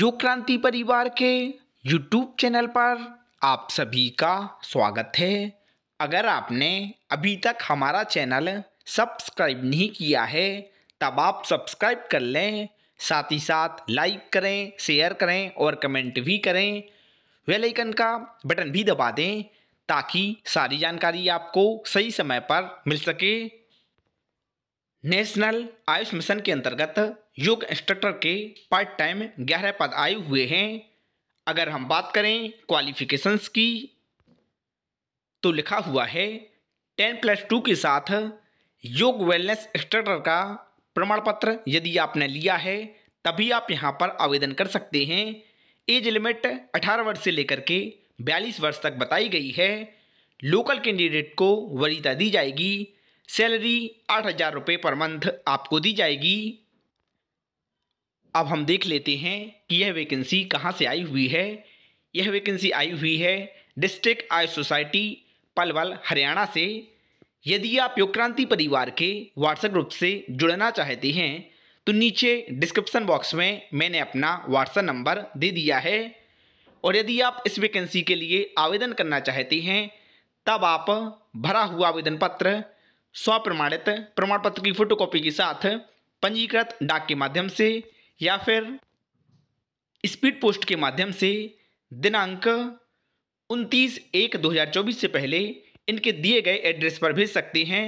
योग क्रांति परिवार के यूट्यूब चैनल पर आप सभी का स्वागत है। अगर आपने अभी तक हमारा चैनल सब्सक्राइब नहीं किया है, तब आप सब्सक्राइब कर लें, साथ ही साथ लाइक करें, शेयर करें और कमेंट भी करें। वेल आइकन का बटन भी दबा दें ताकि सारी जानकारी आपको सही समय पर मिल सके। नेशनल आयुष मिशन के अंतर्गत योग इंस्ट्रक्टर के पार्ट टाइम ग्यारह पद आए हुए हैं। अगर हम बात करें क्वालिफिकेशंस की तो लिखा हुआ है टेन प्लस टू के साथ योग वेलनेस इंस्ट्रक्टर का प्रमाण पत्र यदि आपने लिया है, तभी आप यहाँ पर आवेदन कर सकते हैं। एज लिमिट 18 वर्ष से लेकर के 42 वर्ष तक बताई गई है। लोकल कैंडिडेट को वरीयता दी जाएगी। सैलरी आठ हज़ार रुपये पर मंथ आपको दी जाएगी। अब हम देख लेते हैं कि यह वैकेंसी कहाँ से आई हुई है। यह वैकेंसी आई हुई है डिस्ट्रिक्ट आय सोसाइटी, पलवल, हरियाणा से। यदि आप योग क्रांति परिवार के व्हाट्सएप ग्रुप से जुड़ना चाहते हैं तो नीचे डिस्क्रिप्शन बॉक्स में मैंने अपना व्हाट्सएप नंबर दे दिया है। और यदि आप इस वैकेंसी के लिए आवेदन करना चाहते हैं, तब आप भरा हुआ आवेदन पत्र स्वप्रमाणित प्रमाण पत्र की फोटोकॉपी के साथ पंजीकृत डाक के माध्यम से या फिर स्पीड पोस्ट के माध्यम से दिनांक 29 एक 2024 से पहले इनके दिए गए एड्रेस पर भेज सकते हैं।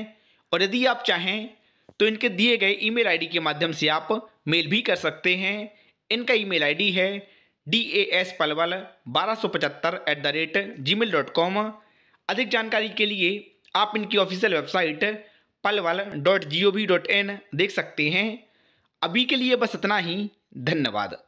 और यदि आप चाहें तो इनके दिए गए ईमेल आईडी के माध्यम से आप मेल भी कर सकते हैं। इनका ईमेल आईडी है डी ए एस पलवल बारह सौ पचहत्तर at the rate Gmail dot com अधिक जानकारी के लिए आप इनकी official website Palwal dot G O V dot in देख सकते हैं। अभी के लिए बस इतना ही। धन्यवाद।